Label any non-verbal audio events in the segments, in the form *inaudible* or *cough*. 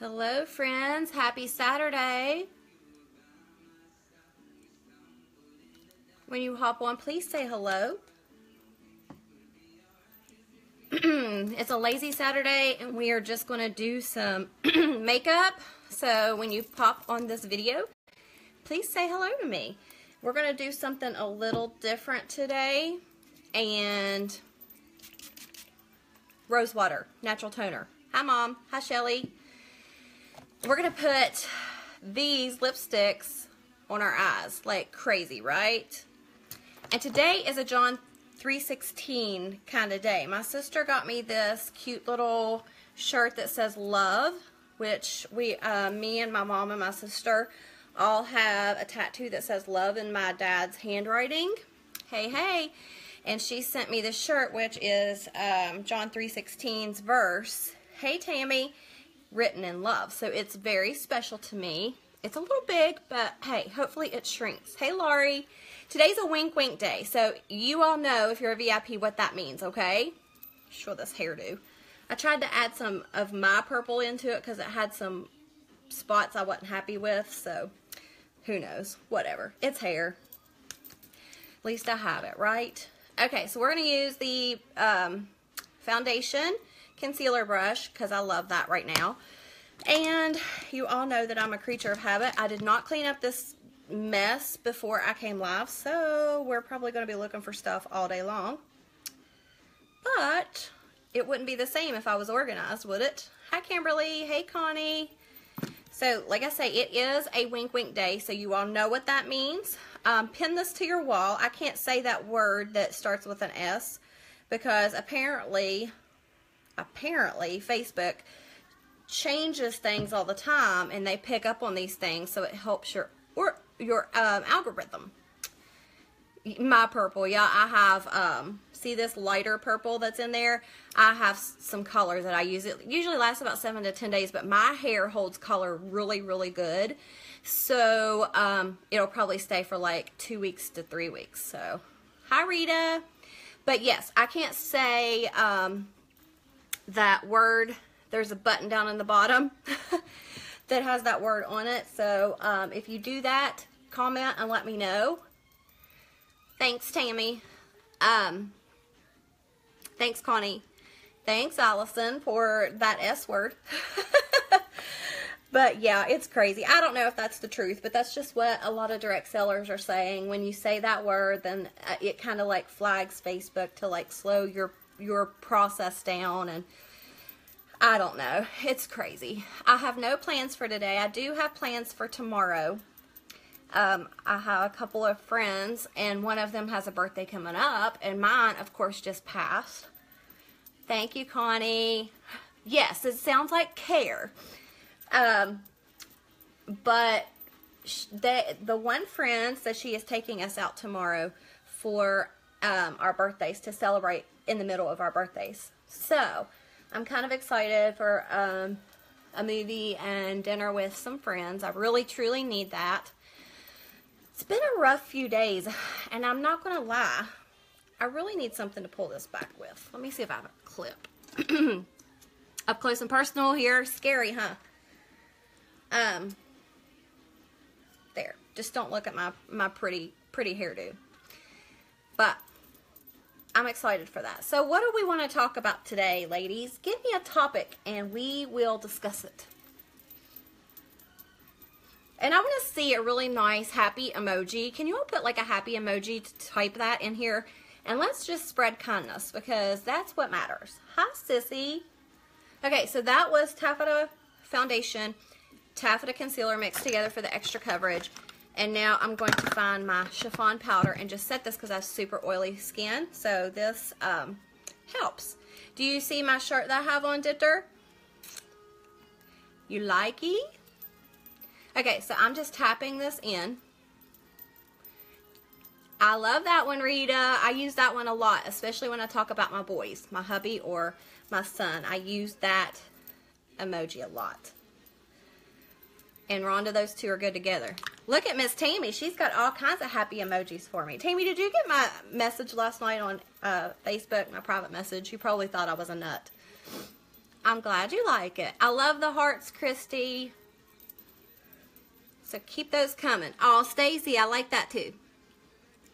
Hello, friends. Happy Saturday. When you hop on, please say hello. *clears throat* it's a lazy Saturday, and we are just going to do some *clears throat* makeup. So when you pop on this video, please say hello to me. We're going to do something a little different today, and rose water, natural toner. Hi, Mom. Hi, Shelly. We're going to put these lipsticks on our eyes like crazy, right? And today is a John 316 kind of day. My sister got me this cute little shirt that says love, which we, uh, me and my mom and my sister all have a tattoo that says love in my dad's handwriting. Hey, hey. And she sent me this shirt, which is um, John 3.16's verse, Hey, Tammy, written in love. So it's very special to me. It's a little big, but hey, hopefully it shrinks. Hey, Laurie. Today's a wink wink day, so you all know if you're a VIP what that means, okay? Show this hairdo. I tried to add some of my purple into it because it had some spots I wasn't happy with, so who knows? Whatever. It's hair. At least I have it, right? Okay, so we're going to use the um, foundation concealer brush because I love that right now. And you all know that I'm a creature of habit. I did not clean up this mess before I came live, so we're probably going to be looking for stuff all day long. But it wouldn't be the same if I was organized, would it? Hi, Kimberly. Hey, Connie. So, like I say, it is a wink wink day, so you all know what that means. Um, pin this to your wall. I can't say that word that starts with an S because apparently, apparently, Facebook changes things all the time and they pick up on these things so it helps your or your um, algorithm. My purple, yeah, I have, um, see this lighter purple that's in there? I have some color that I use. It usually lasts about 7 to 10 days, but my hair holds color really, really good. So, um, it'll probably stay for like two weeks to three weeks. So, hi Rita. But yes, I can't say um, that word. There's a button down in the bottom *laughs* that has that word on it. So um, if you do that, comment and let me know. Thanks, Tammy. Um, thanks, Connie. Thanks, Allison, for that S word. *laughs* but yeah, it's crazy. I don't know if that's the truth, but that's just what a lot of direct sellers are saying. When you say that word, then uh, it kind of like flags Facebook to like slow your your process down and I don't know. It's crazy. I have no plans for today. I do have plans for tomorrow. Um, I have a couple of friends, and one of them has a birthday coming up, and mine, of course, just passed. Thank you, Connie. Yes, it sounds like care. Um, but the, the one friend says she is taking us out tomorrow for um, our birthdays to celebrate in the middle of our birthdays. So, I'm kind of excited for um, a movie and dinner with some friends. I really, truly need that. It's been a rough few days, and I'm not going to lie. I really need something to pull this back with. Let me see if I have a clip. *clears throat* Up close and personal here. Scary, huh? Um, there. Just don't look at my, my pretty, pretty hairdo. But I'm excited for that. So what do we want to talk about today, ladies? Give me a topic and we will discuss it. And I want to see a really nice happy emoji. Can you all put like a happy emoji to type that in here? And let's just spread kindness because that's what matters. Hi, Sissy. Okay, so that was Taffeta Foundation, Taffeta Concealer mixed together for the extra coverage. And now I'm going to find my chiffon powder and just set this because I have super oily skin. So this um, helps. Do you see my shirt that I have on, Ditter? You likey? Okay, so I'm just tapping this in. I love that one, Rita. I use that one a lot, especially when I talk about my boys, my hubby or my son. I use that emoji a lot and Rhonda, those two are good together. Look at Miss Tammy. She's got all kinds of happy emojis for me. Tammy, did you get my message last night on uh, Facebook, my private message? You probably thought I was a nut. I'm glad you like it. I love the hearts, Christy. So keep those coming. Oh, Stacy, I like that too.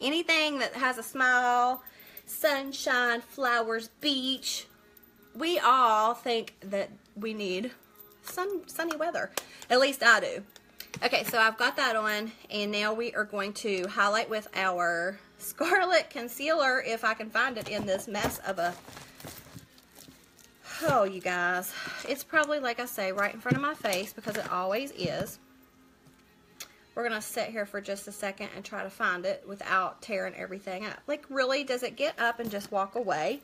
Anything that has a smile, sunshine, flowers, beach. We all think that we need sun, sunny weather. At least I do. Okay, so I've got that on, and now we are going to highlight with our Scarlet Concealer, if I can find it in this mess of a... Oh, you guys. It's probably, like I say, right in front of my face, because it always is. We're going to sit here for just a second and try to find it without tearing everything up. Like, really, does it get up and just walk away?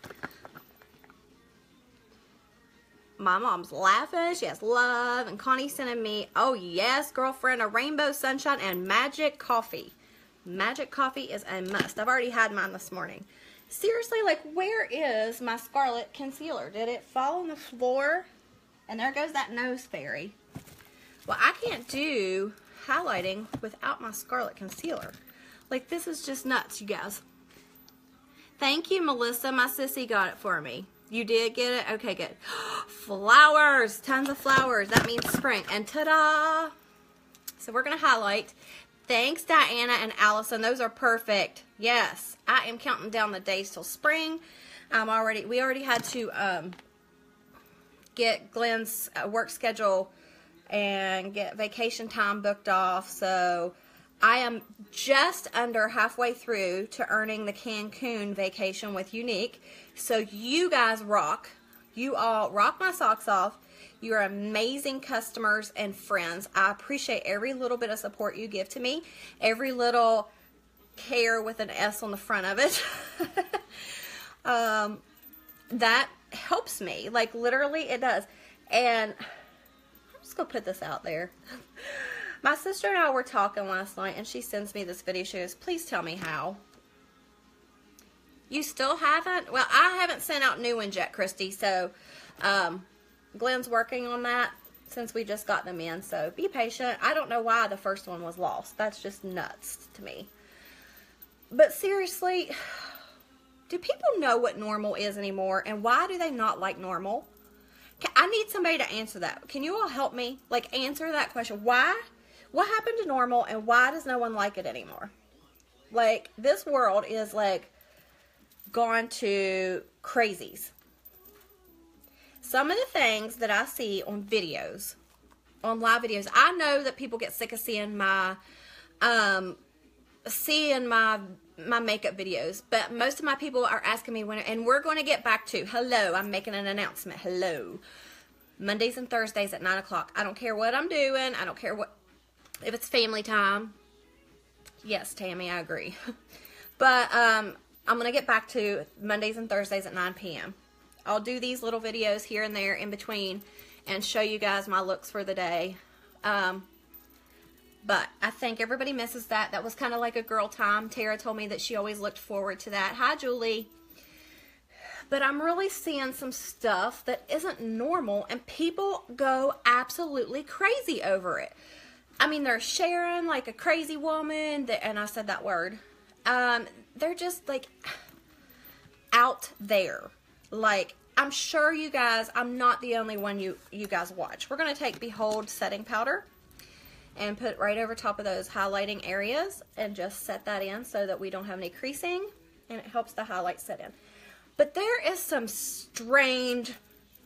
My mom's laughing. She has love. And Connie sending me, oh yes, girlfriend, a rainbow sunshine and magic coffee. Magic coffee is a must. I've already had mine this morning. Seriously, like where is my Scarlet concealer? Did it fall on the floor? And there goes that nose fairy. Well, I can't do highlighting without my Scarlet concealer. Like this is just nuts, you guys. Thank you, Melissa. My sissy got it for me. You did get it? Okay, good. *gasps* flowers, tons of flowers. That means spring. And ta-da! So we're going to highlight. Thanks, Diana and Allison. Those are perfect. Yes, I am counting down the days till spring. I'm already, we already had to um, get Glenn's uh, work schedule and get vacation time booked off. So I am just under halfway through to earning the Cancun vacation with Younique. So you guys rock. You all rock my socks off. You're amazing customers and friends. I appreciate every little bit of support you give to me, every little care with an S on the front of it. *laughs* um, that helps me. Like, literally, it does. And I'm just going to put this out there. *laughs* My sister and I were talking last night, and she sends me this video. She goes, Please tell me how. You still haven't? Well, I haven't sent out new ones yet, Christy. So, um, Glenn's working on that since we just got them in. So be patient. I don't know why the first one was lost. That's just nuts to me. But seriously, *sighs* do people know what normal is anymore? And why do they not like normal? I need somebody to answer that. Can you all help me? Like, answer that question. Why? What happened to normal and why does no one like it anymore? Like, this world is like gone to crazies. Some of the things that I see on videos, on live videos, I know that people get sick of seeing my, um, seeing my my makeup videos, but most of my people are asking me when, and we're going to get back to, hello, I'm making an announcement, hello, Mondays and Thursdays at 9 o'clock. I don't care what I'm doing, I don't care what, if it's family time. Yes, Tammy, I agree. *laughs* but um, I'm going to get back to Mondays and Thursdays at 9 p.m. I'll do these little videos here and there in between and show you guys my looks for the day. Um, but I think everybody misses that. That was kind of like a girl time. Tara told me that she always looked forward to that. Hi, Julie. But I'm really seeing some stuff that isn't normal, and people go absolutely crazy over it. I mean, they're sharing like a crazy woman, that, and I said that word. Um, they're just like out there. Like I'm sure you guys, I'm not the only one you you guys watch. We're gonna take Behold setting powder and put right over top of those highlighting areas and just set that in so that we don't have any creasing and it helps the highlight set in. But there is some strange,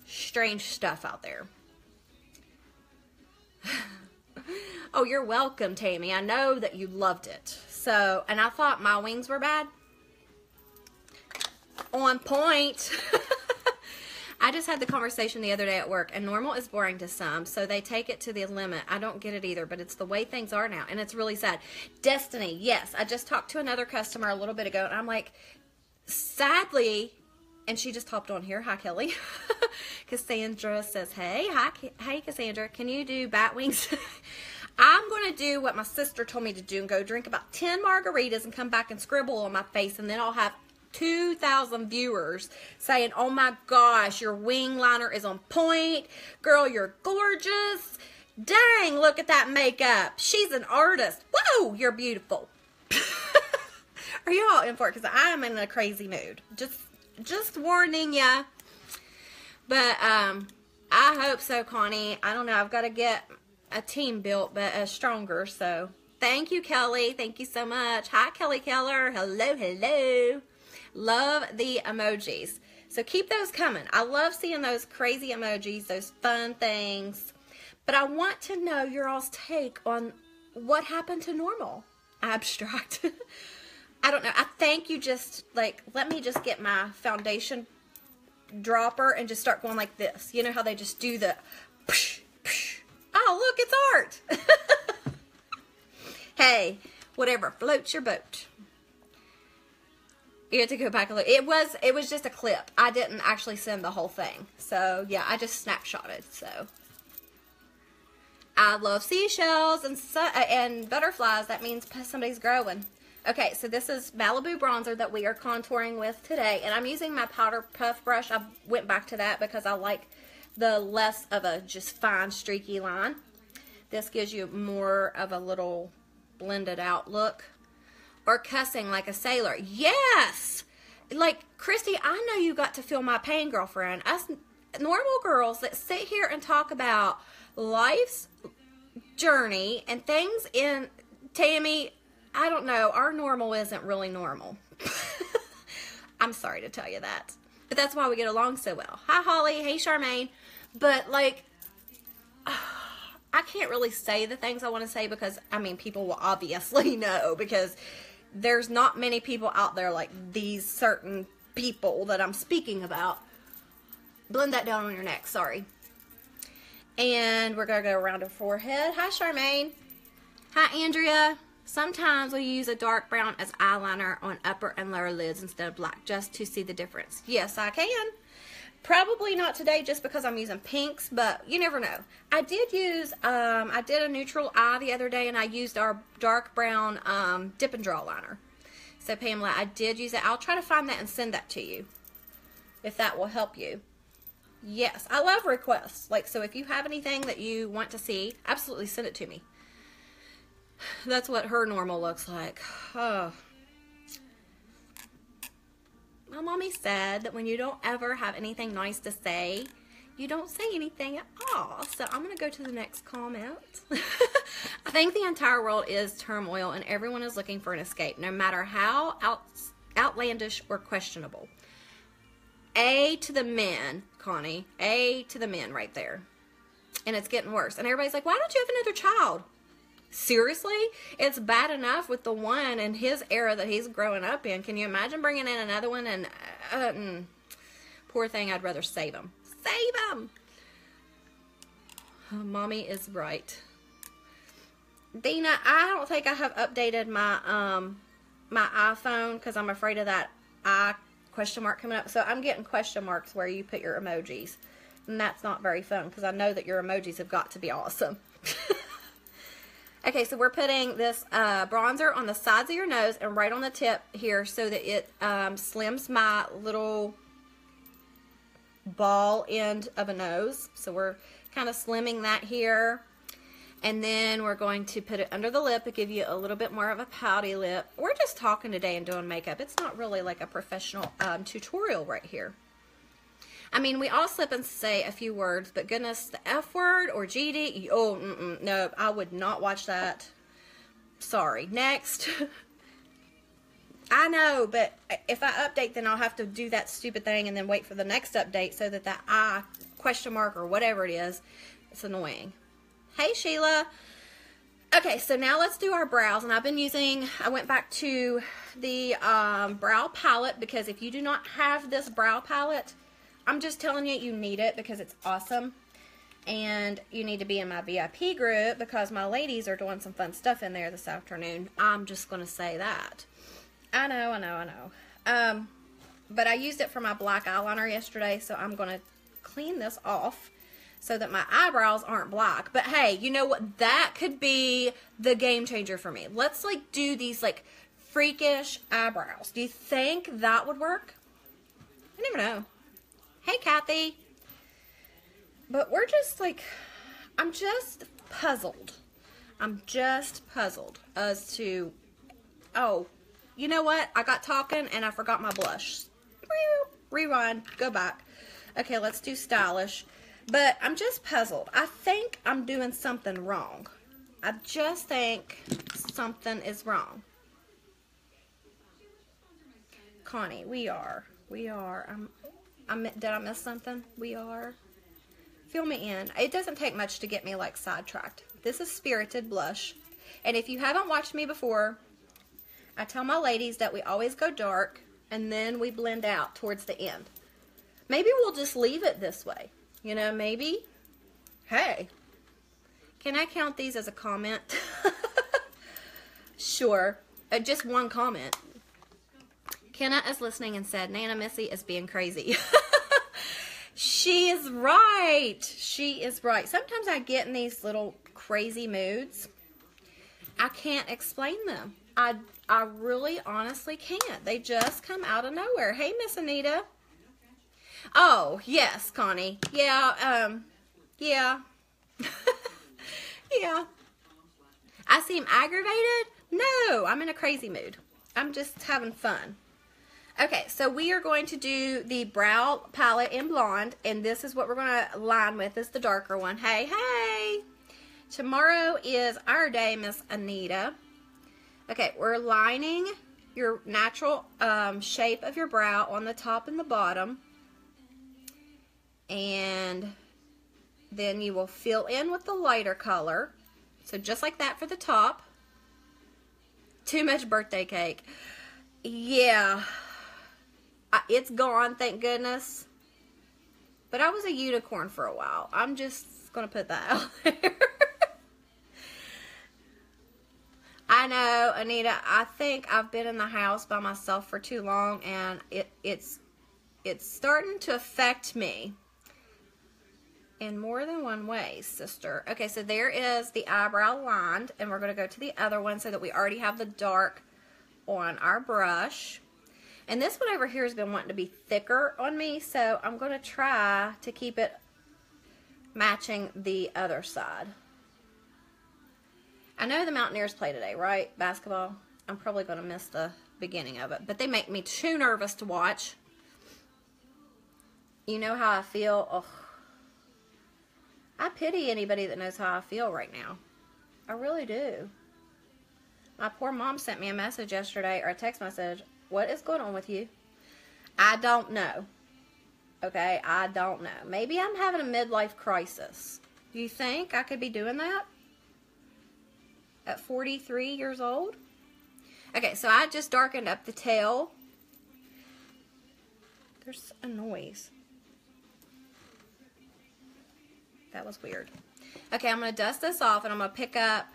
strange stuff out there. *laughs* oh, you're welcome, Tammy. I know that you loved it. So, and I thought my wings were bad. On point. *laughs* I just had the conversation the other day at work, and normal is boring to some, so they take it to the limit. I don't get it either, but it's the way things are now, and it's really sad. Destiny, yes. I just talked to another customer a little bit ago, and I'm like, sadly, and she just hopped on here. Hi, Kelly. *laughs* Cassandra says, hey, hi, hey, Cassandra, can you do bat wings? *laughs* I'm going to do what my sister told me to do and go drink about 10 margaritas and come back and scribble on my face and then I'll have 2,000 viewers saying, oh my gosh, your wing liner is on point. Girl, you're gorgeous. Dang, look at that makeup. She's an artist. Whoa, you're beautiful. *laughs* Are you all in for it? Because I am in a crazy mood. Just, just warning ya. But, um, I hope so, Connie. I don't know. I've got to get a team built, but uh, stronger. So thank you, Kelly. Thank you so much. Hi, Kelly Keller. Hello, hello. Love the emojis. So keep those coming. I love seeing those crazy emojis, those fun things. But I want to know your all's take on what happened to normal abstract. *laughs* I don't know. I think you just like let me just get my foundation dropper and just start going like this. You know how they just do the psh, psh. Oh, look, it's art. *laughs* hey, whatever floats your boat. You have to go back a look. It was it was just a clip. I didn't actually send the whole thing. So yeah, I just snapshotted. So I love seashells and su- and butterflies. That means somebody's growing. Okay, so this is Malibu bronzer that we are contouring with today, and I'm using my powder puff brush. I went back to that because I like the less of a just fine streaky line. This gives you more of a little blended out look. Or cussing like a sailor. Yes! Like, Christy, I know you got to feel my pain, girlfriend. Us normal girls that sit here and talk about life's journey and things in Tammy, I don't know, our normal isn't really normal. *laughs* I'm sorry to tell you that. But that's why we get along so well. Hi, Holly. Hey, Charmaine. But, like, *sighs* I can't really say the things I want to say because, I mean, people will obviously *laughs* know because there's not many people out there like these certain people that I'm speaking about. Blend that down on your neck, sorry. And we're going to go around her forehead. Hi, Charmaine. Hi, Andrea. Sometimes we use a dark brown as eyeliner on upper and lower lids instead of black just to see the difference. Yes, I can. Probably not today just because I'm using pinks, but you never know. I did use, um, I did a neutral eye the other day and I used our dark brown um, dip and draw liner. So Pamela, I did use it. I'll try to find that and send that to you if that will help you. Yes, I love requests. Like, so if you have anything that you want to see, absolutely send it to me. *sighs* That's what her normal looks like. *sighs* Oh. My mommy said that when you don't ever have anything nice to say, you don't say anything at all. So I'm going to go to the next comment. *laughs* I think the entire world is turmoil and everyone is looking for an escape, no matter how out, outlandish or questionable. A to the men, Connie. A to the men right there. And it's getting worse. And everybody's like, why don't you have another child? Seriously? It's bad enough with the one in his era that he's growing up in. Can you imagine bringing in another one? And uh, mm, poor thing, I'd rather save him. Save him! Oh, mommy is right. Dina, I don't think I have updated my um my iPhone because I'm afraid of that eye question mark coming up. So I'm getting question marks where you put your emojis. And that's not very fun because I know that your emojis have got to be awesome. *laughs* okay, so we're putting this uh, bronzer on the sides of your nose and right on the tip here so that it um, slims my little ball end of a nose. So we're kind of slimming that here. And then we're going to put it under the lip to give you a little bit more of a pouty lip. We're just talking today and doing makeup. It's not really like a professional um, tutorial right here. I mean, we all slip and say a few words, but goodness, the F word or GD, oh, mm -mm, no, I would not watch that. Sorry. Next. *laughs* I know, but if I update, then I'll have to do that stupid thing and then wait for the next update so that that I question mark or whatever it is, it's annoying. Hey, Sheila. Okay, so now let's do our brows. And I've been using, I went back to the um, brow palette because if you do not have this brow palette, I'm just telling you, you need it because it's awesome. And you need to be in my VIP group because my ladies are doing some fun stuff in there this afternoon. I'm just going to say that. I know, I know, I know. Um, but I used it for my black eyeliner yesterday, so I'm going to clean this off so that my eyebrows aren't black. But hey, you know what? That could be the game changer for me. Let's like do these like freakish eyebrows. Do you think that would work? I never know. Hey, Kathy. But we're just like, I'm just puzzled. I'm just puzzled as to, oh, you know what? I got talking and I forgot my blush. Rewind, go back. Okay, let's do stylish. But I'm just puzzled. I think I'm doing something wrong. I just think something is wrong. Connie, we are. We are. I'm, I'm, did I miss something? We are. Fill me in. It doesn't take much to get me like sidetracked. This is Spirited Blush. And if you haven't watched me before, I tell my ladies that we always go dark and then we blend out towards the end. Maybe we'll just leave it this way. You know, maybe. Hey, can I count these as a comment? *laughs* sure. Uh, just one comment. Kenna is listening and said, Nana Missy is being crazy. *laughs* she is right. She is right. Sometimes I get in these little crazy moods. I can't explain them. I, I really honestly can't. They just come out of nowhere. Hey, Miss Anita. Oh, yes, Connie. Yeah, um, yeah. *laughs* yeah. I seem aggravated? No, I'm in a crazy mood. I'm just having fun. Okay, so we are going to do the brow palette in blonde, and this is what we're going to line with. Is the darker one. Hey, hey! Tomorrow is our day, Miss Anita. Okay, we're lining your natural um, shape of your brow on the top and the bottom. And then you will fill in with the lighter color. So just like that for the top. Too much birthday cake. Yeah. It's gone, thank goodness. But I was a unicorn for a while. I'm just going to put that *laughs* out there. I know, Anita, I think I've been in the house by myself for too long and it, it's it's starting to affect me in more than one way, sister. Okay, so there is the eyebrow lined, and we're going to go to the other one so that we already have the dark on our brush. And this one over here has been wanting to be thicker on me, so I'm going to try to keep it matching the other side. I know the Mountaineers play today, right? Basketball. I'm probably going to miss the beginning of it, but they make me too nervous to watch. You know how I feel? Ugh. I pity anybody that knows how I feel right now. I really do. My poor mom sent me a message yesterday, or a text message. What is going on with you? I don't know. Okay, I don't know. Maybe I'm having a midlife crisis. Do you think I could be doing that? At 43 years old? Okay, so I just darkened up the tail. There's a noise. That was weird. Okay, I'm going to dust this off and I'm going to pick up.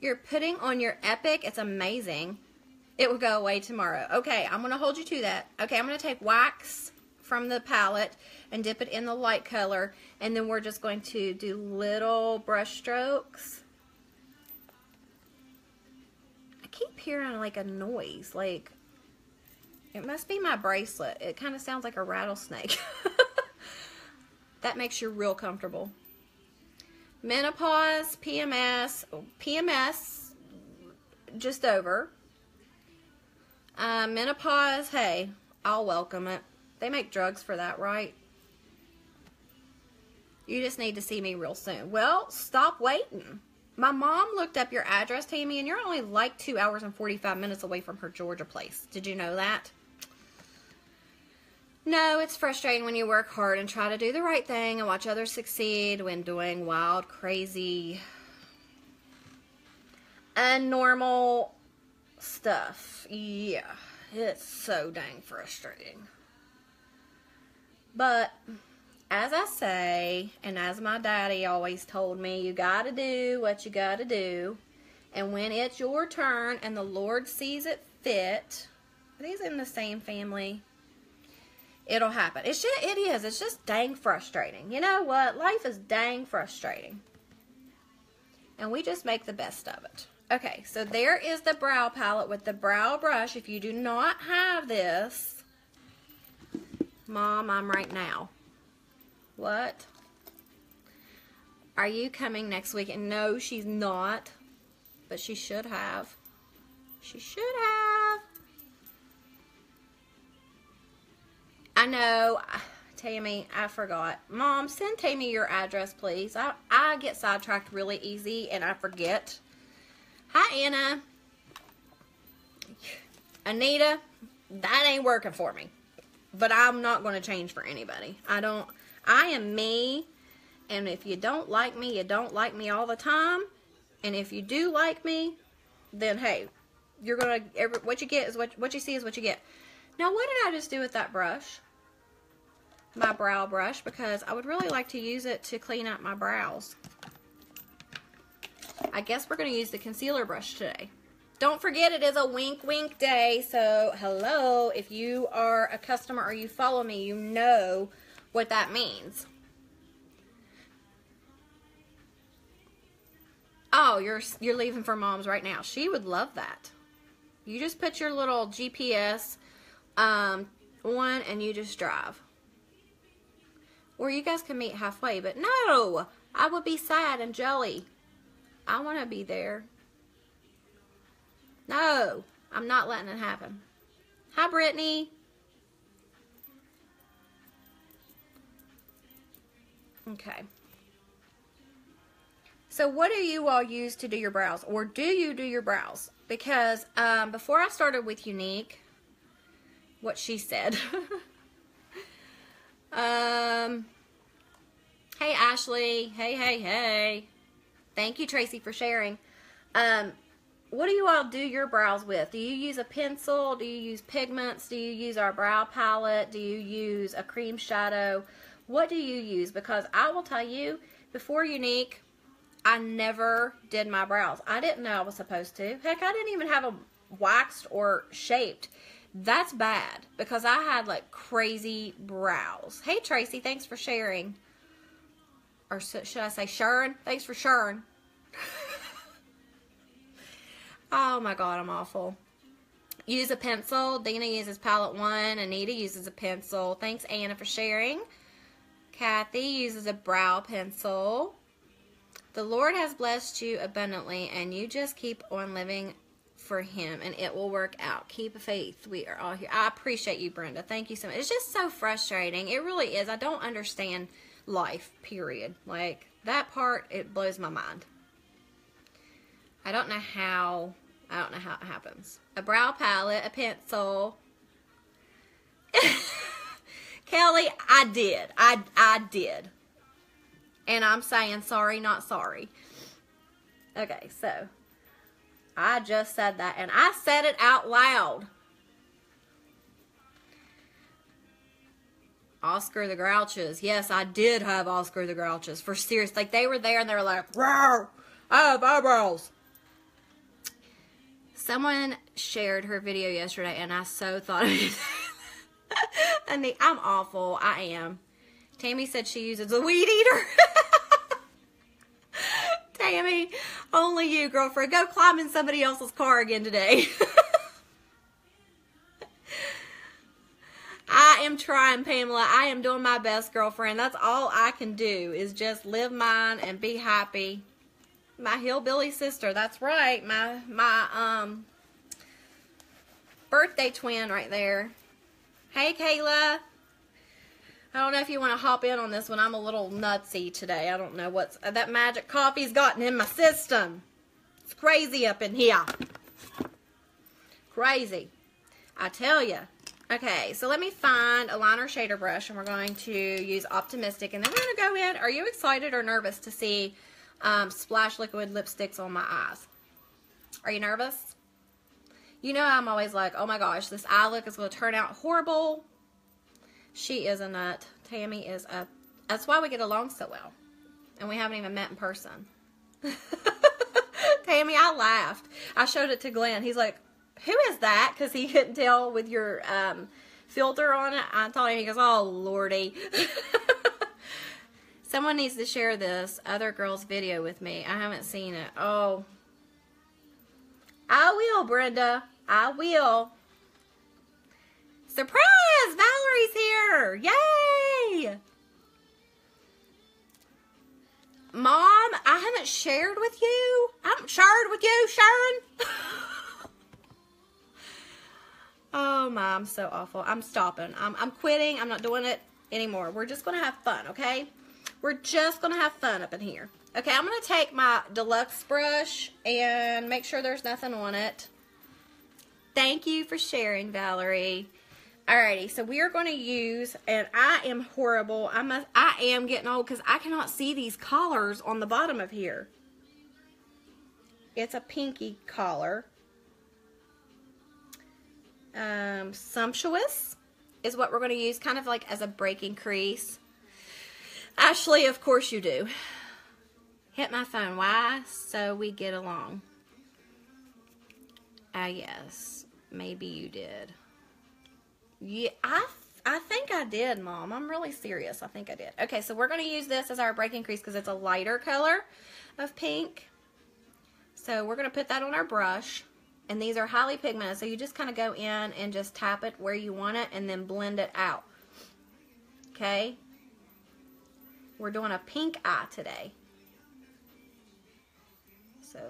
You're putting on your Epic. It's amazing. It will go away tomorrow. Okay, I'm going to hold you to that. Okay, I'm going to take wax from the palette and dip it in the light color. And then we're just going to do little brush strokes. I keep hearing like a noise. Like, it must be my bracelet. It kind of sounds like a rattlesnake. *laughs* That makes you real comfortable. Menopause, PMS, PMS just over. Uh, menopause, hey, I'll welcome it. They make drugs for that, right? You just need to see me real soon. Well, stop waiting. My mom looked up your address, Tammy, and you're only like two hours and 45 minutes away from her Georgia place. Did you know that? No, it's frustrating when you work hard and try to do the right thing and watch others succeed when doing wild, crazy, unnormal stuff. Yeah, it's so dang frustrating. But as I say, and as my daddy always told me, you got to do what you got to do. And when it's your turn and the Lord sees it fit, these in the same family? it'll happen. It's just, it is. It's just dang frustrating. You know what? Life is dang frustrating. And we just make the best of it. Okay, so there is the brow palette with the brow brush. If you do not have this, Mom, I'm right now. What? Are you coming next week? And no, she's not. But she should have. She should have. I know, Tammy, I forgot. Mom, send Tammy your address, please. I, I get sidetracked really easy and I forget. Hi, Anna. Anita, that ain't working for me. But I'm not going to change for anybody. I don't, I am me. And if you don't like me, you don't like me all the time. And if you do like me, then hey, you're going to, what you get is what, what you see is what you get. Now, what did I just do with that brush? my brow brush because I would really like to use it to clean up my brows. I guess we're going to use the concealer brush today. Don't forget it is a wink wink day. So hello, if you are a customer or you follow me, you know what that means. Oh, you're you're leaving for mom's right now. She would love that. You just put your little GPS um, on and you just drive. Or you guys can meet halfway, but no! I would be sad and jelly. I want to be there. No, I'm not letting it happen. Hi, Brittany. Okay. So what do you all use to do your brows? Or do you do your brows? Because um, before I started with Younique, what she said, *laughs* Um, hey, Ashley. Hey, hey, hey. Thank you, Tracy, for sharing. Um, what do you all do your brows with? Do you use a pencil? Do you use pigments? Do you use our brow palette? Do you use a cream shadow? What do you use? Because I will tell you, before Younique, I never did my brows. I didn't know I was supposed to. Heck, I didn't even have them waxed or shaped. That's bad because I had like crazy brows. Hey Tracy, thanks for sharing. Or should I say Sharon? Thanks for sharing. *laughs* oh my god, I'm awful. Use a pencil. Dina uses palette one. Anita uses a pencil. Thanks Anna for sharing. Kathy uses a brow pencil. The Lord has blessed you abundantly, and you just keep on living for him and it will work out. Keep faith. We are all here. I appreciate you, Brenda. Thank you so much. It's just so frustrating. It really is. I don't understand life, period. Like that part, it blows my mind. I don't know how, I don't know how it happens. A brow palette, a pencil. *laughs* Kelly, I did. I, I did. And I'm saying sorry, not sorry. Okay, so I just said that and I said it out loud. Oscar the Grouches. Yes, I did have Oscar the Grouches. For serious. Like they were there and they were like, Rawr! I have eyebrows. Someone shared her video yesterday and I so thought of it. *laughs* I'm awful. I am. Tammy said she uses a weed eater. *laughs* Tammy, only you, girlfriend. Go climb in somebody else's car again today. *laughs* I am trying, Pamela. I am doing my best, girlfriend. That's all I can do is just live mine and be happy. My hillbilly sister. That's right. My my um birthday twin right there. Hey, Kayla. I don't know if you want to hop in on this one. I'm a little nutsy today. I don't know what's... That magic coffee's gotten in my system. It's crazy up in here. Crazy. I tell you. Okay, so let me find a liner shader brush, and we're going to use Optimistic, and then we're going to go in. Are you excited or nervous to see um, Splash Liquid lipsticks on my eyes? Are you nervous? You know I'm always like, oh my gosh, this eye look is going to turn out horrible. She is a nut. Tammy is a... That's why we get along so well. And we haven't even met in person. *laughs* Tammy, I laughed. I showed it to Glenn. He's like, who is that? Because he couldn't tell with your um, filter on it. I told him, he goes, oh, lordy. *laughs* Someone needs to share this other girl's video with me. I haven't seen it. Oh. I will, Brenda. I will. Surprise! Valerie's here! Yay! Mom, I haven't shared with you. I haven't shared with you, Sharon. *laughs* oh, my, I'm so awful. I'm stopping. I'm, I'm quitting. I'm not doing it. anymore. We're just going to have fun, okay? We're just going to have fun up in here. Okay, I'm going to take my deluxe brush and make sure there's nothing on it. Thank you for sharing, Valerie. Alrighty, so we are going to use, and I am horrible. I must, I am getting old because I cannot see these collars on the bottom of here. It's a pinky collar. Um, sumptuous is what we're going to use, kind of like as a breaking crease. Ashley, of course you do. Hit my phone. Why? So we get along. Ah, yes. Maybe you did. Yeah, I, I think I did, Mom. I'm really serious. I think I did. Okay, so we're going to use this as our breaking crease because it's a lighter color of pink. So we're going to put that on our brush. And these are highly pigmented, so you just kind of go in and just tap it where you want it and then blend it out. Okay? We're doing a pink eye today. So,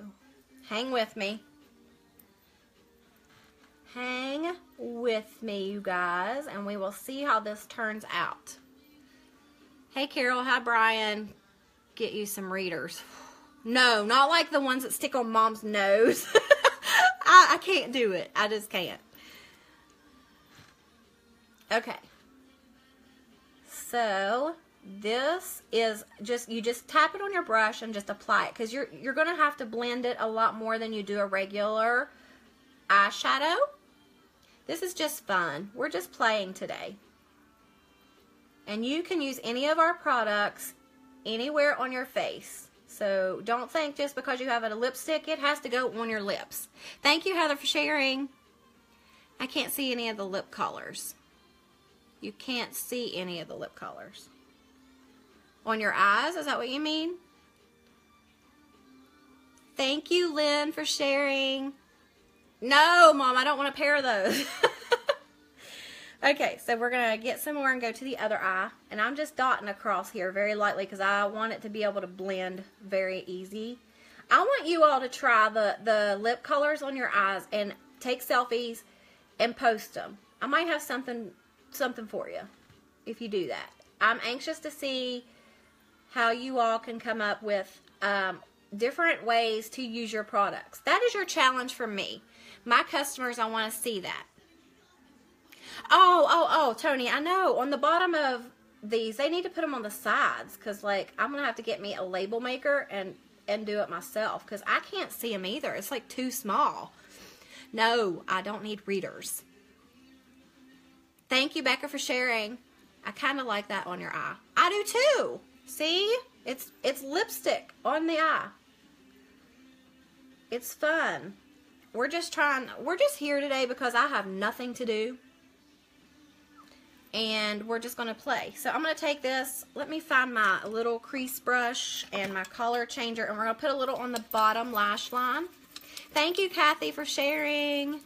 hang with me. Hang with me, you guys, and we will see how this turns out. Hey, Carol. Hi, Brian. Get you some readers. *sighs* No, not like the ones that stick on mom's nose. *laughs* I, I can't do it. I just can't. Okay. So, this is just you just tap it on your brush and just apply it because you're you're gonna have to blend it a lot more than you do a regular eyeshadow this is just fun. We're just playing today. And you can use any of our products anywhere on your face. So don't think just because you have a lipstick, it has to go on your lips. Thank you, Heather, for sharing. I can't see any of the lip colors. You can't see any of the lip colors. On your eyes, is that what you mean? Thank you, Lynn, for sharing. No, Mom, I don't want a pair of those. *laughs* okay, so we're going to get some more and go to the other eye. And I'm just dotting across here very lightly because I want it to be able to blend very easy. I want you all to try the, the lip colors on your eyes and take selfies and post them. I might have something something for you if you do that. I'm anxious to see how you all can come up with um, different ways to use your products. That is your challenge for me. My customers, I want to see that. Oh, oh, oh, Tony, I know. On the bottom of these, they need to put them on the sides because, like, I'm going to have to get me a label maker and, and do it myself because I can't see them either. It's, like, too small. No, I don't need readers. Thank you, Becca, for sharing. I kind of like that on your eye. I do too. See? It's it's lipstick on the eye. It's fun. We're just trying, we're just here today because I have nothing to do. And we're just going to play. So I'm going to take this, let me find my little crease brush and my color changer. And we're going to put a little on the bottom lash line. Thank you, Kathy, for sharing.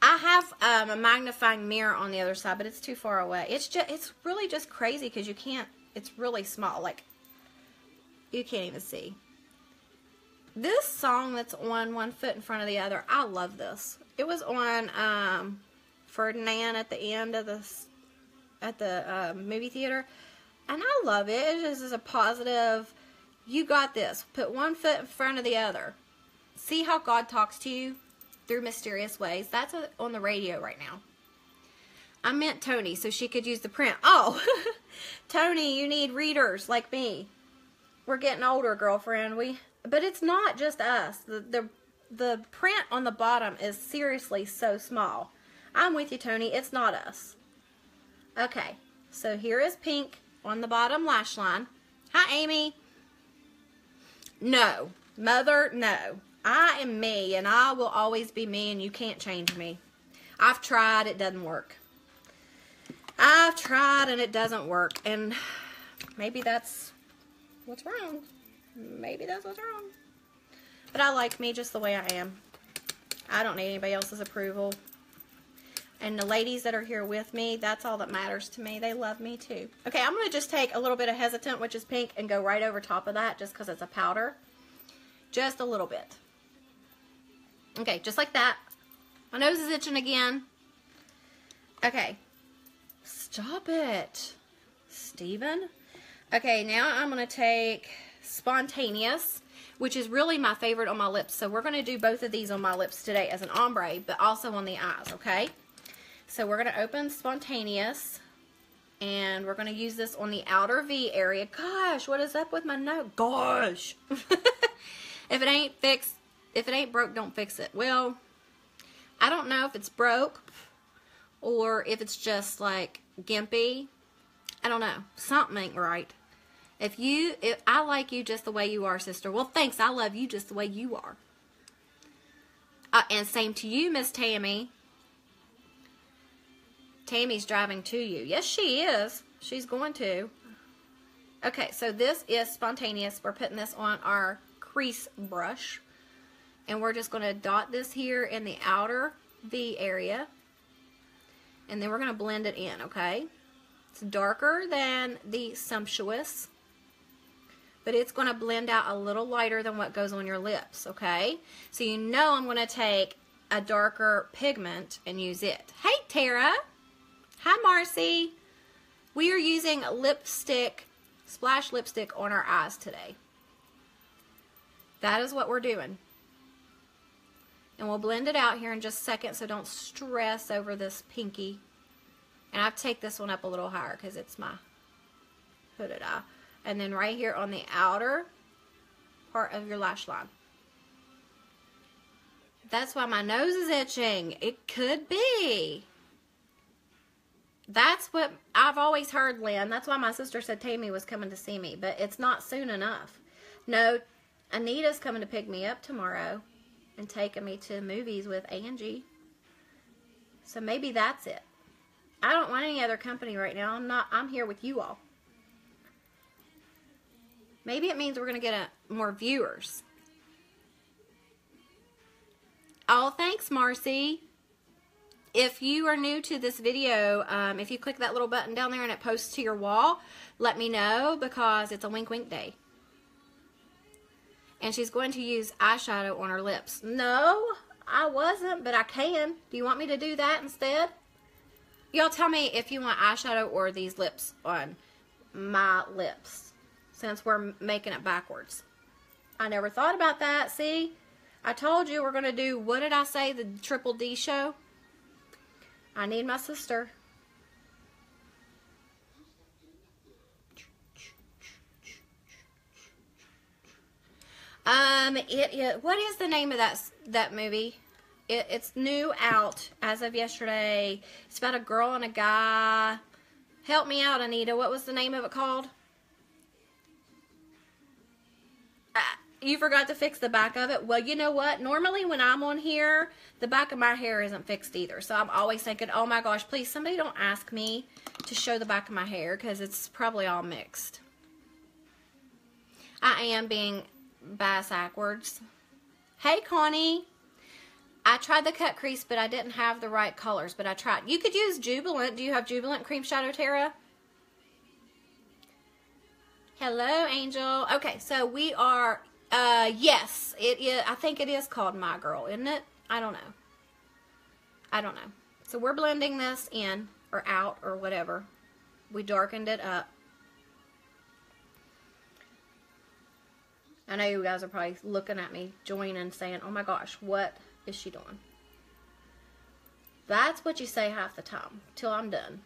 I have um, a magnifying mirror on the other side, but it's too far away. It's just, it's really just crazy because you can't, it's really small. Like, you can't even see. This song that's on One Foot in Front of the Other, I love this. It was on um, Ferdinand at the end of the at the uh, movie theater, and I love it. It just is a positive. You got this. Put one foot in front of the other. See how God talks to you through mysterious ways. That's a, on the radio right now. I meant Tony so she could use the print. Oh, *laughs* Tony, you need readers like me. We're getting older, girlfriend. We but it's not just us. The, the, the print on the bottom is seriously so small. I'm with you, Tony. It's not us. Okay, so here is pink on the bottom lash line. Hi, Amy. No. Mother, no. I am me, and I will always be me, and you can't change me. I've tried. It doesn't work. I've tried, and it doesn't work. And maybe that's what's wrong maybe that's what's wrong. But I like me just the way I am. I don't need anybody else's approval. And the ladies that are here with me, that's all that matters to me. They love me too. Okay, I'm going to just take a little bit of Hesitant, which is pink, and go right over top of that just because it's a powder. Just a little bit. Okay, just like that. My nose is itching again. Okay. Stop it, Steven. Okay, now I'm going to take Spontaneous, which is really my favorite on my lips. So we're going to do both of these on my lips today as an ombre, but also on the eyes, okay? So we're going to open Spontaneous, and we're going to use this on the outer V area. Gosh, what is up with my nose? Gosh. *laughs* if it ain't fixed, if it ain't broke, don't fix it. Well, I don't know if it's broke or if it's just like gimpy. I don't know. Something ain't right. If you, if I like you just the way you are, sister. Well, thanks. I love you just the way you are. Uh, and same to you, Miss Tammy. Tammy's driving to you. Yes, she is. She's going to. Okay, so this is spontaneous. We're putting this on our crease brush. And we're just going to dot this here in the outer V area. And then we're going to blend it in, okay? It's darker than the Sumptuous. But it's going to blend out a little lighter than what goes on your lips, okay? So you know I'm going to take a darker pigment and use it. Hey, Tara. Hi, Marcy. We are using lipstick, splash lipstick on our eyes today. That is what we're doing. And we'll blend it out here in just a second, so don't stress over this pinky. And I take this one up a little higher because it's my hooded eye. And then right here on the outer part of your lash line. That's why my nose is itching. It could be. That's what I've always heard, Lynn. That's why my sister said Tammy was coming to see me, but it's not soon enough. No, Anita's coming to pick me up tomorrow and taking me to movies with Angie. So maybe that's it. I don't want any other company right now. I'm not I'm here with you all. Maybe it means we're going to get a, more viewers. Oh, thanks, Marcy. If you are new to this video, um, if you click that little button down there and it posts to your wall, let me know because it's a wink wink day and she's going to use eyeshadow on her lips. No, I wasn't, but I can. Do you want me to do that instead? Y'all tell me if you want eyeshadow or these lips on my lips, since we're making it backwards. I never thought about that. See, I told you we're going to do, what did I say, the Triple D show? I need my sister. Um, it. What is the name of that that movie? It, it's new out as of yesterday. It's about a girl and a guy. Help me out, Anita. What was the name of it called? You forgot to fix the back of it. Well, you know what? Normally when I'm on here, the back of my hair isn't fixed either. So I'm always thinking, oh my gosh, please somebody don't ask me to show the back of my hair because it's probably all mixed. I am being bass backwards. Hey, Connie. I tried the cut crease, but I didn't have the right colors, but I tried. You could use Jubilant. Do you have Jubilant Cream Shadow, Tara? Hello, Angel. Okay, so we are, uh, yes, it is, I think it is called My Girl, isn't it? I don't know. I don't know. So we're blending this in, or out, or whatever. We darkened it up. I know you guys are probably looking at me, joining, saying, oh my gosh, what is she doing? That's what you say half the time, till I'm done.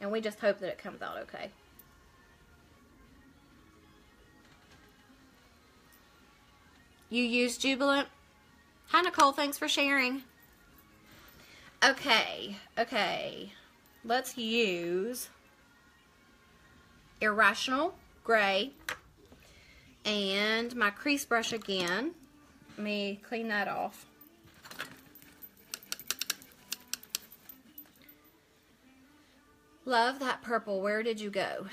And we just hope that it comes out okay. You use Jubilant? Hi, Nicole. Thanks for sharing. Okay, okay. Let's use Irrational Gray and my crease brush again. Let me clean that off. Love that purple. Where did you go?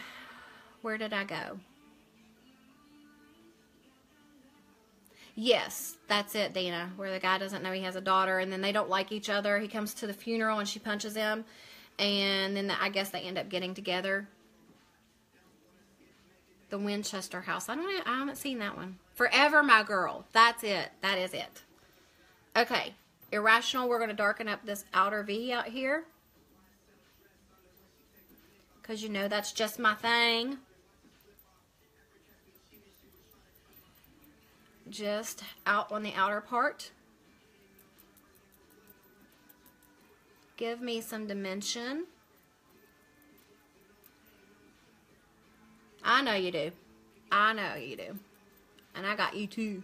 Where did I go? Yes, that's it, Dana, where the guy doesn't know he has a daughter and then they don't like each other. He comes to the funeral and she punches him and then the, I guess they end up getting together the Winchester House. I don't. I haven't seen that one. Forever My Girl. That's it. That is it. Okay. Irrational. We're going to darken up this outer V out here. because you know that's just my thing. Just out on the outer part. Give me some dimension. I know you do. I know you do. And I got you too.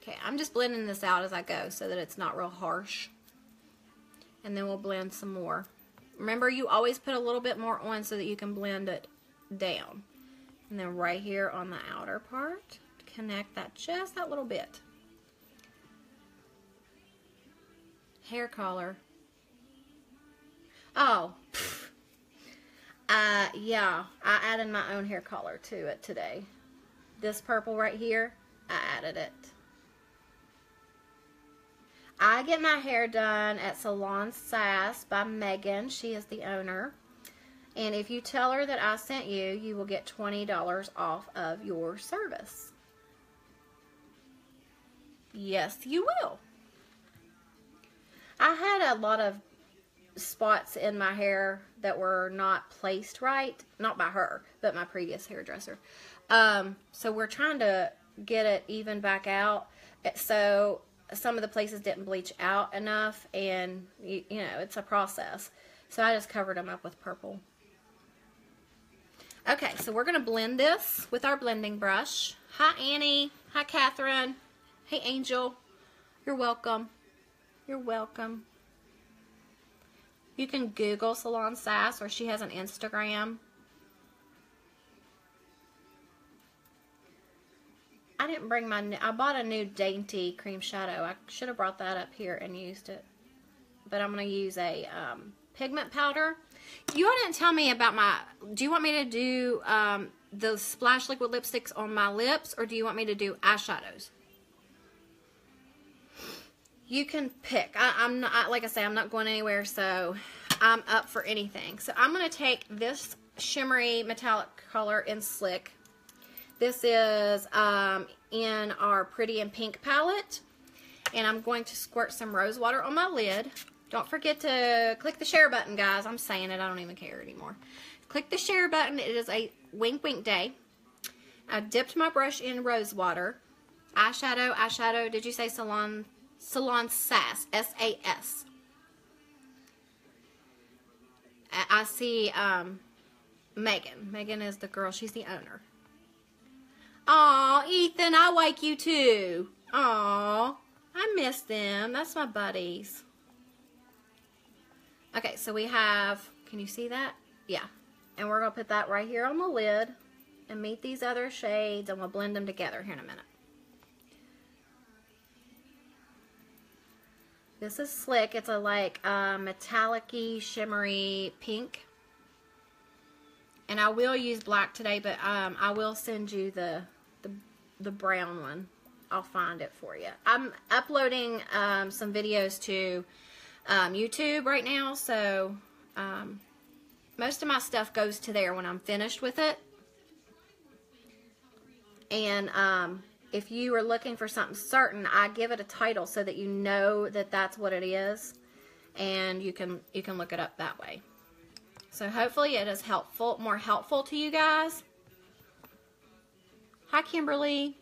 Okay, I'm just blending this out as I go so that it's not real harsh. And then we'll blend some more. Remember, you always put a little bit more on so that you can blend it down. And then right here on the outer part, connect that just that little bit. Hair color. Oh, uh, yeah, I added my own hair color to it today. This purple right here, I added it. I get my hair done at Salon Sass by Megan. She is the owner. And if you tell her that I sent you, you will get $20 off of your service. Yes, you will. I had a lot of spots in my hair that were not placed right. Not by her, but my previous hairdresser. Um, so we're trying to get it even back out. So some of the places didn't bleach out enough and you, you know it's a process so I just covered them up with purple okay so we're gonna blend this with our blending brush. Hi Annie. Hi Catherine. Hey Angel. You're welcome. You're welcome. You can google salon sass or she has an Instagram. I didn't bring my, I bought a new Dainty cream shadow. I should have brought that up here and used it. But I'm going to use a um, pigment powder. You all didn't tell me about my, do you want me to do um, the Splash Liquid Lipsticks on my lips or do you want me to do eyeshadows? You can pick. I, am not, like I say, I'm not going anywhere, so I'm up for anything. So I'm going to take this shimmery metallic color in Slick this is um, in our Pretty in Pink palette. And I'm going to squirt some rose water on my lid. Don't forget to click the share button, guys. I'm saying it. I don't even care anymore. Click the share button. It is a wink wink day. I dipped my brush in rose water. Eyeshadow, eyeshadow. Did you say Salon, Salon Sass? S-A-S. I see um, Megan. Megan is the girl. She's the owner. Aw, Ethan, I like you too. Aw, I miss them. That's my buddies. Okay, so we have, can you see that? Yeah. And we're going to put that right here on the lid and meet these other shades and we'll blend them together here in a minute. This is Slick. It's a like metallic-y, shimmery pink. And I will use black today, but um, I will send you the the, the brown one. I'll find it for you. I'm uploading um, some videos to um, YouTube right now, so um, most of my stuff goes to there when I'm finished with it. And um, if you are looking for something certain, I give it a title so that you know that that's what it is, and you can you can look it up that way. So hopefully it is helpful, more helpful to you guys. Hi, Kimberly.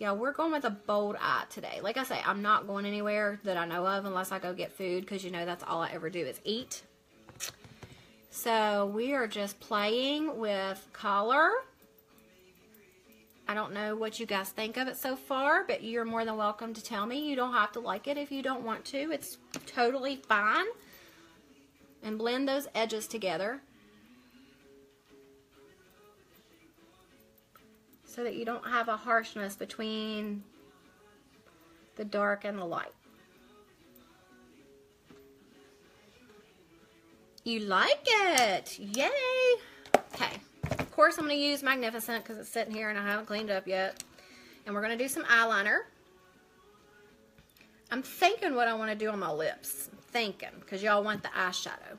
Yeah, we're going with a bold eye today. Like I say, I'm not going anywhere that I know of unless I go get food because you know that's all I ever do is eat. So we are just playing with color. I don't know what you guys think of it so far, but you're more than welcome to tell me. You don't have to like it if you don't want to. It's totally fine and blend those edges together so that you don't have a harshness between the dark and the light. You like it! Yay! Okay, of course I'm going to use Magnificent because it's sitting here and I haven't cleaned up yet. And we're going to do some eyeliner. I'm thinking what I want to do on my lips thinking because y'all want the eyeshadow.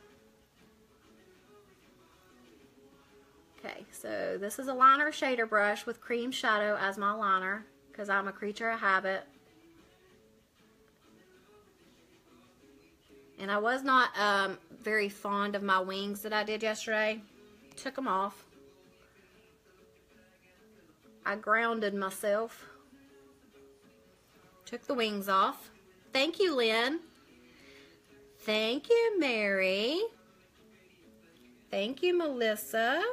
Okay, so this is a liner shader brush with cream shadow as my liner. because I'm a creature of habit. And I was not um, very fond of my wings that I did yesterday. Took them off. I grounded myself. Took the wings off. Thank you, Lynn. Thank you, Mary. Thank you, Melissa.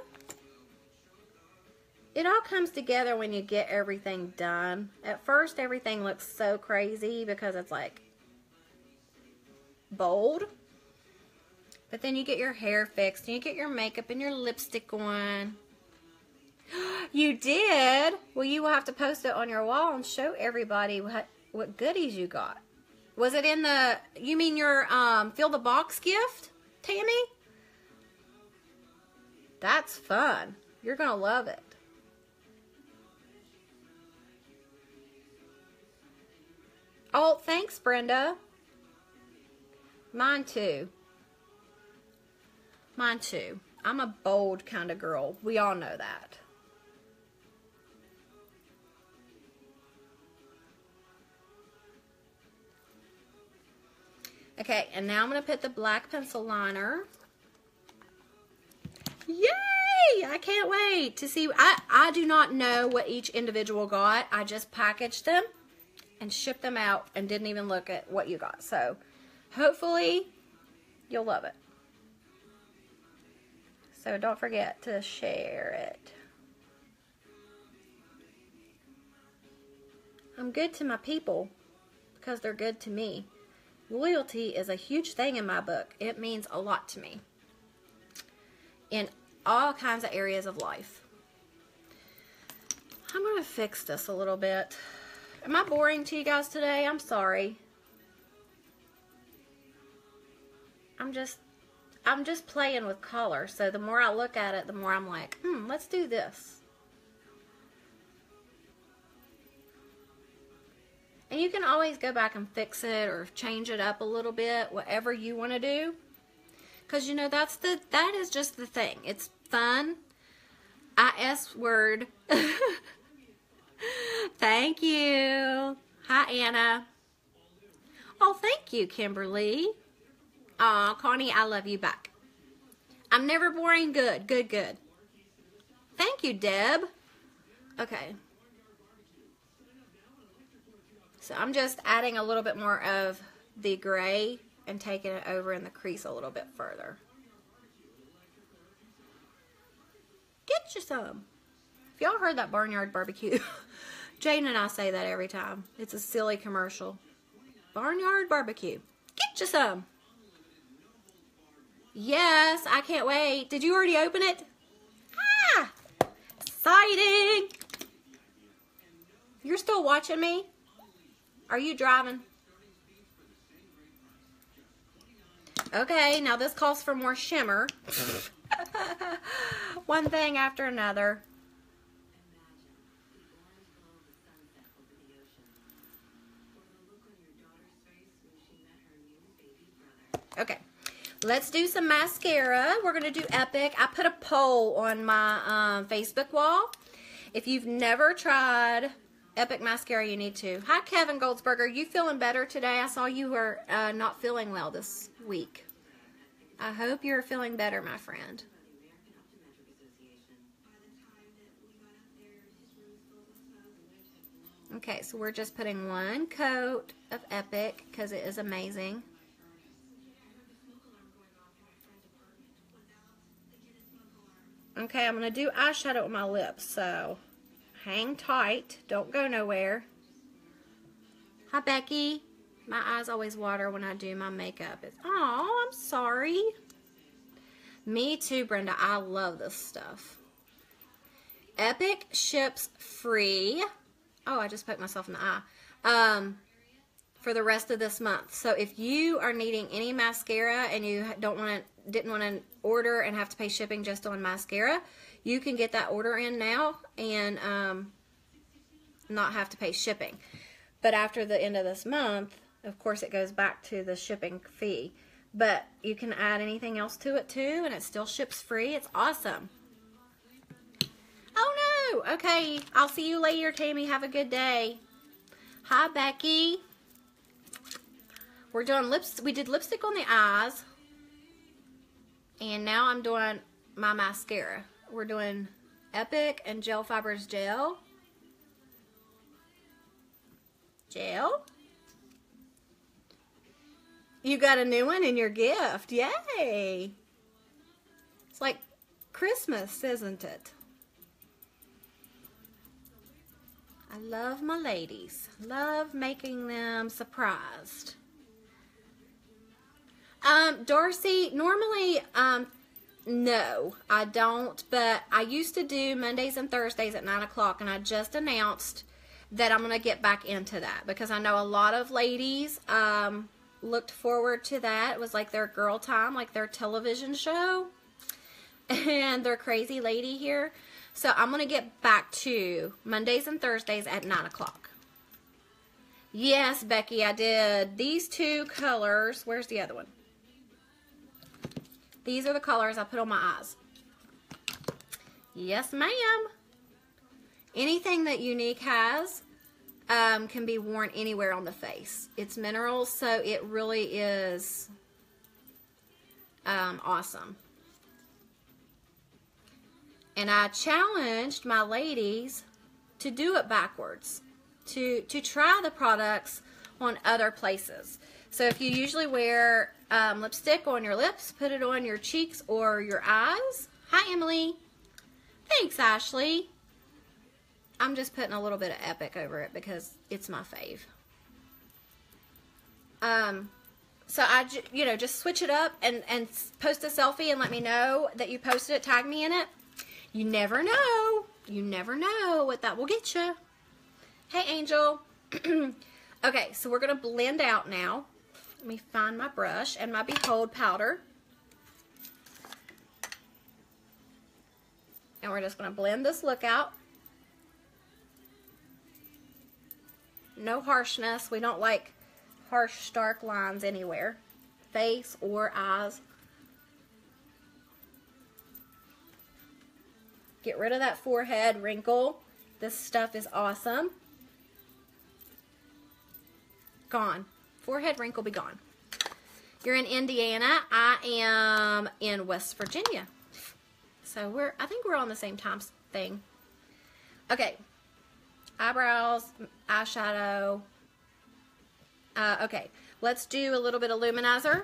It all comes together when you get everything done. At first, everything looks so crazy because it's like bold. But then you get your hair fixed and you get your makeup and your lipstick on. *gasps* you did? Well, you will have to post it on your wall and show everybody what, what goodies you got. Was it in the, you mean your um, fill the box gift, Tammy? That's fun. You're going to love it. Oh, thanks, Brenda. Mine too. Mine too. I'm a bold kind of girl. We all know that. Okay, and now I'm going to put the black pencil liner. Yay! I can't wait to see. I, I do not know what each individual got. I just packaged them and shipped them out and didn't even look at what you got. So hopefully you'll love it. So don't forget to share it. I'm good to my people because they're good to me. Loyalty is a huge thing in my book. It means a lot to me in all kinds of areas of life. I'm going to fix this a little bit. Am I boring to you guys today? I'm sorry. I'm just I'm just playing with color. So the more I look at it, the more I'm like, hmm, let's do this. And you can always go back and fix it or change it up a little bit, whatever you want to do. Because, you know, that's the, that is just the thing. It's fun. IS word. *laughs* thank you. Hi, Anna. Oh, thank you, Kimberly. Aw, Connie, I love you back. I'm never boring. Good, good, good. Thank you, Deb. Okay. So I'm just adding a little bit more of the gray and taking it over in the crease a little bit further. Get you some. If y'all heard that Barnyard Barbecue, *laughs* Jane and I say that every time. It's a silly commercial. Barnyard Barbecue. Get you some. Yes, I can't wait. Did you already open it? Ah! Exciting! You're still watching me? Are you driving? Okay, now this calls for more shimmer. *laughs* One thing after another. Okay, let's do some mascara. We're going to do Epic. I put a poll on my um, Facebook wall. If you've never tried Epic Mascara, you need to. Hi, Kevin Goldsberger. You feeling better today? I saw you were uh, not feeling well this week. I hope you're feeling better, my friend. Okay, so we're just putting one coat of Epic because it is amazing. Okay, I'm going to do eyeshadow with my lips, so Hang tight. Don't go nowhere. Hi, Becky. My eyes always water when I do my makeup. It's, oh, I'm sorry. Me too, Brenda. I love this stuff. Epic ships free. Oh, I just poked myself in the eye. Um, for the rest of this month. So if you are needing any mascara and you don't want to, didn't want to order and have to pay shipping just on mascara, you can get that order in now and um, not have to pay shipping. But after the end of this month, of course, it goes back to the shipping fee. But you can add anything else to it too, and it still ships free. It's awesome. Oh you. Okay, I'll see you later, Tammy. Have a good day. Hi, Becky. We're doing lips. We did lipstick on the eyes. And now I'm doing my mascara. We're doing Epic and Gel Fibers Gel. Gel. You got a new one in your gift. Yay. It's like Christmas, isn't it? I love my ladies. Love making them surprised. Um, Darcy, normally, um, no, I don't, but I used to do Mondays and Thursdays at 9 o'clock, and I just announced that I'm going to get back into that because I know a lot of ladies um, looked forward to that. It was like their girl time, like their television show, *laughs* and their crazy lady here. So I'm going to get back to Mondays and Thursdays at 9 o'clock. Yes, Becky, I did. These two colors, where's the other one? These are the colors I put on my eyes. Yes, ma'am. Anything that Younique has um, can be worn anywhere on the face. It's minerals, so it really is um, awesome. And I challenged my ladies to do it backwards, to, to try the products on other places. So if you usually wear um, lipstick on your lips, put it on your cheeks or your eyes. Hi, Emily. Thanks, Ashley. I'm just putting a little bit of Epic over it because it's my fave. Um, so I, you know, just switch it up and, and post a selfie and let me know that you posted it, tag me in it. You never know. You never know what that will get you. Hey, Angel. *clears throat* okay, so we're going to blend out now. Let me find my brush and my Behold powder. And we're just going to blend this look out. No harshness. We don't like harsh, stark lines anywhere. Face or eyes. Get rid of that forehead wrinkle. This stuff is awesome. Gone. Forehead wrinkle be gone. You're in Indiana. I am in West Virginia. So we're, I think we're on the same time thing. Okay. Eyebrows, eyeshadow. Uh, okay. Let's do a little bit of luminizer.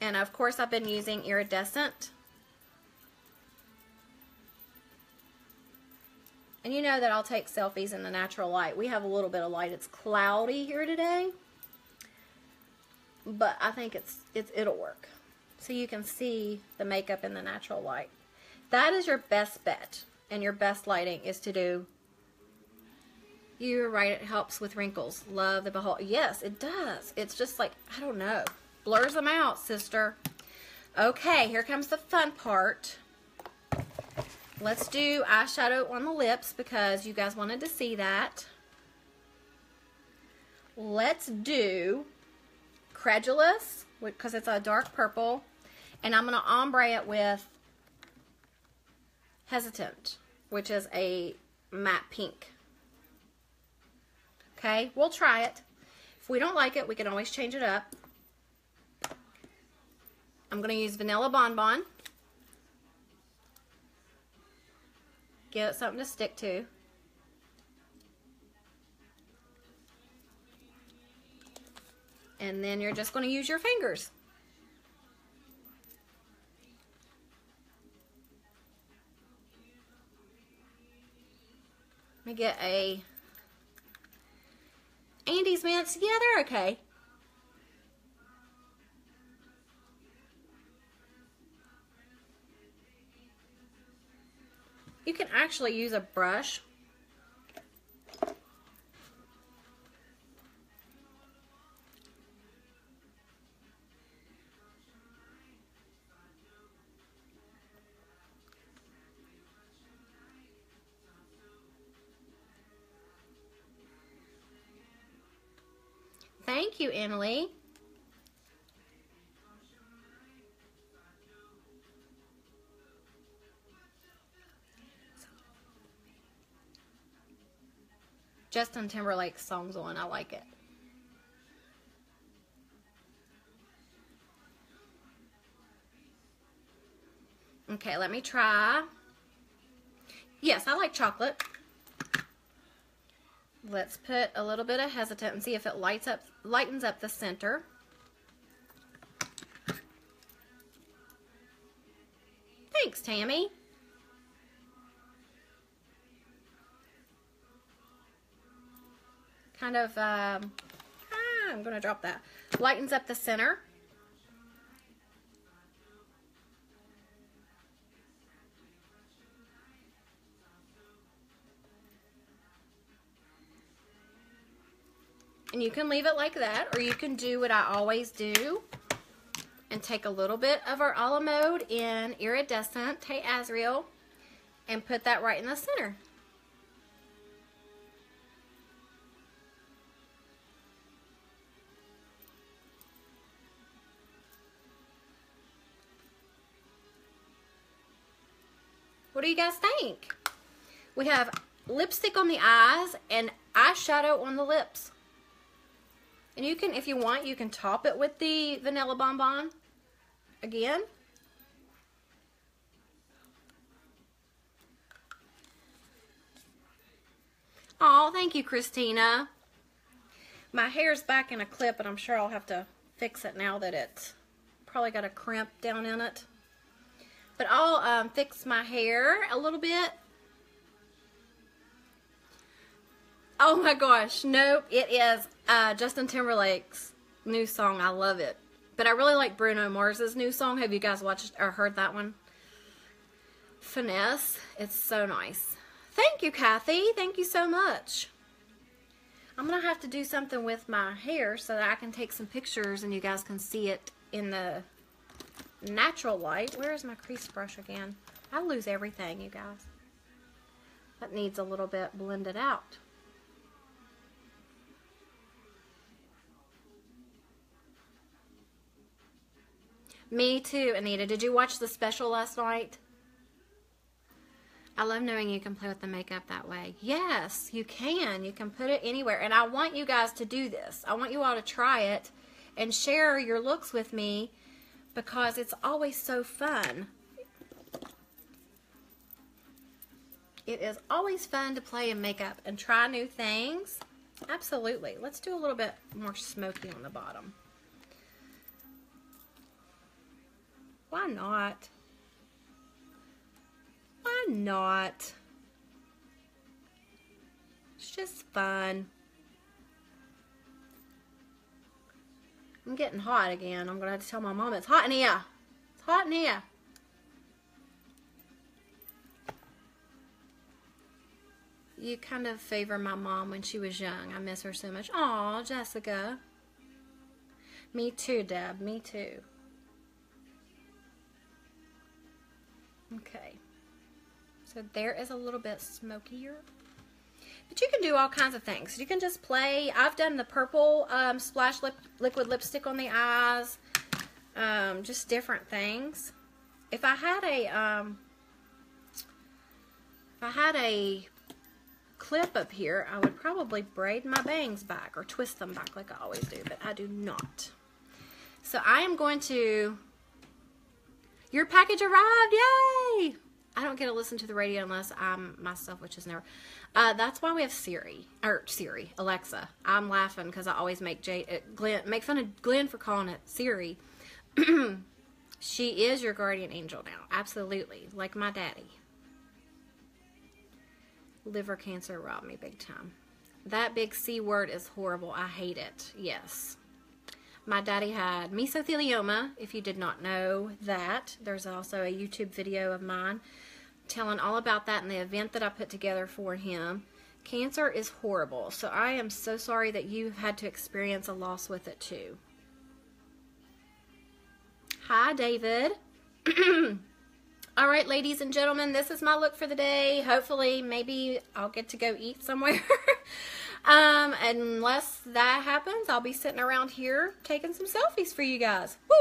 And of course I've been using iridescent. And you know that I'll take selfies in the natural light. We have a little bit of light. It's cloudy here today but I think it's, it's it'll work. So you can see the makeup in the natural light. That is your best bet and your best lighting is to do you're right, it helps with wrinkles. Love the behold. Yes, it does. It's just like, I don't know. Blurs them out, sister. Okay, here comes the fun part. Let's do eyeshadow on the lips because you guys wanted to see that. Let's do Credulous, because it's a dark purple. And I'm going to ombre it with Hesitant, which is a matte pink. Okay, we'll try it. If we don't like it, we can always change it up. I'm going to use Vanilla Bon Bon. Give it something to stick to. And then you're just going to use your fingers. Let me get a Andes mints. Yeah, they're okay. You can actually use a brush Thank you, Emily. Justin Timberlake song's on. I like it. Okay, let me try. Yes, I like chocolate. Let's put a little bit of hesitant and see if it lights up, lightens up the center. Thanks, Tammy. Kind of, um, ah, I'm going to drop that. Lightens up the center. And you can leave it like that, or you can do what I always do and take a little bit of our a la mode in iridescent, hey Azriel, and put that right in the center. What do you guys think? We have lipstick on the eyes and eyeshadow on the lips. And you can, if you want, you can top it with the vanilla bonbon again. Oh, thank you, Christina. My hair's back in a clip, and I'm sure I'll have to fix it now that it's probably got a crimp down in it. But I'll um, fix my hair a little bit Oh my gosh, nope, it is uh, Justin Timberlake's new song. I love it. But I really like Bruno Mars's new song. Have you guys watched or heard that one? Finesse. It's so nice. Thank you, Kathy. Thank you so much. I'm going to have to do something with my hair so that I can take some pictures and you guys can see it in the natural light. Where is my crease brush again? I lose everything, you guys. That needs a little bit blended out. Me too, Anita. Did you watch the special last night? I love knowing you can play with the makeup that way. Yes, you can. You can put it anywhere. And I want you guys to do this. I want you all to try it and share your looks with me because it's always so fun. It is always fun to play in makeup and try new things. Absolutely. Let's do a little bit more smoky on the bottom. Why not? Why not? It's just fun. I'm getting hot again. I'm going to have to tell my mom it's hot in here. It's hot in here. You kind of favor my mom when she was young. I miss her so much. Aw, Jessica. Me too, Deb. Me too. Okay. So there is a little bit smokier. But you can do all kinds of things. You can just play. I've done the purple um, splash lip, liquid lipstick on the eyes. Um, just different things. If I had a, um, if I had a clip up here, I would probably braid my bangs back or twist them back like I always do, but I do not. So I am going to your package arrived. Yay! I don't get to listen to the radio unless I'm myself, which is never. Uh, that's why we have Siri or Siri, Alexa. I'm laughing because I always make Jay, uh, Glenn, make fun of Glenn for calling it Siri. *clears throat* she is your guardian angel now, absolutely, like my daddy. Liver cancer robbed me big time. That big C word is horrible. I hate it. Yes. My daddy had mesothelioma, if you did not know that. There's also a YouTube video of mine telling all about that and the event that I put together for him. Cancer is horrible, so I am so sorry that you've had to experience a loss with it too. Hi, David. *clears throat* All right, ladies and gentlemen, this is my look for the day. Hopefully, maybe I'll get to go eat somewhere. *laughs* Um, unless that happens, I'll be sitting around here taking some selfies for you guys. Woo!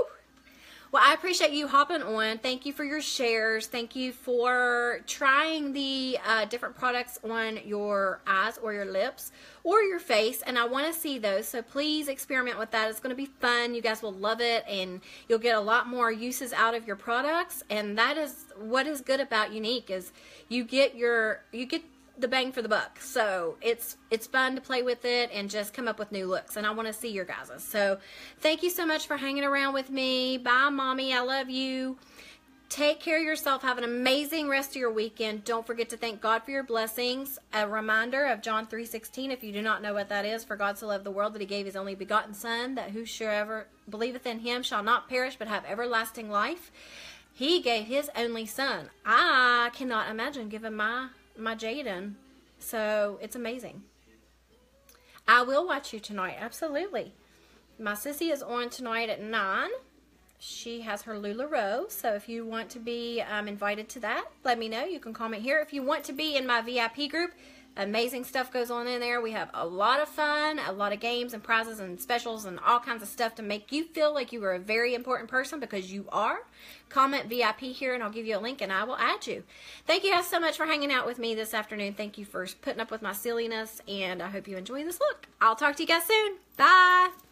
Well, I appreciate you hopping on. Thank you for your shares. Thank you for trying the uh, different products on your eyes or your lips or your face. And I want to see those. So please experiment with that. It's going to be fun. You guys will love it and you'll get a lot more uses out of your products. And that is what is good about Younique is you get your, you get the bang for the buck. So it's it's fun to play with it and just come up with new looks. And I want to see your guys's. So thank you so much for hanging around with me. Bye, mommy. I love you. Take care of yourself. Have an amazing rest of your weekend. Don't forget to thank God for your blessings. A reminder of John 3.16, if you do not know what that is, for God so loved the world that he gave his only begotten Son, that whosoever believeth in him shall not perish but have everlasting life. He gave his only son. I cannot imagine giving my my Jaden. So it's amazing. I will watch you tonight. Absolutely. My sissy is on tonight at 9. She has her LuLaRoe. So if you want to be um, invited to that, let me know. You can comment here. If you want to be in my VIP group, amazing stuff goes on in there. We have a lot of fun, a lot of games and prizes and specials and all kinds of stuff to make you feel like you are a very important person because you are. Comment VIP here and I'll give you a link and I will add you. Thank you guys so much for hanging out with me this afternoon. Thank you for putting up with my silliness and I hope you enjoy this look. I'll talk to you guys soon. Bye.